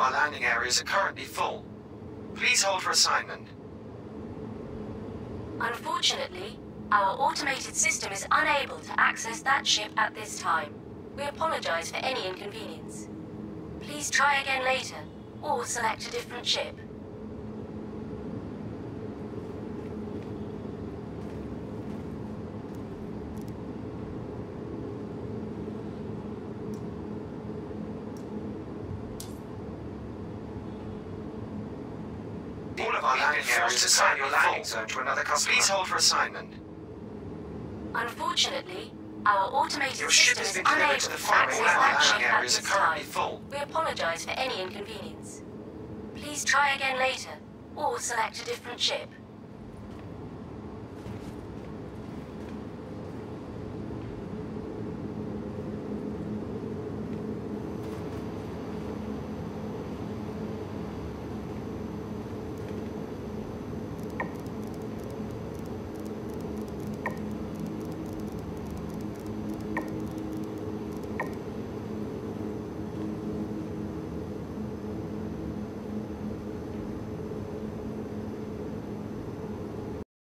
our landing areas are currently full. Please hold for assignment. Unfortunately, our automated system is unable to access that ship at this time. We apologize for any inconvenience. Please try again later, or select a different ship. Of our landing areas are currently your landing zone to another customer. Please hold for assignment. Unfortunately, our automated Your ship system has is been unable delivered to to the following access landing that ship at areas are this currently time. full. We apologize for any inconvenience. Please try again later, or select a different ship.